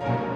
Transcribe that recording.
you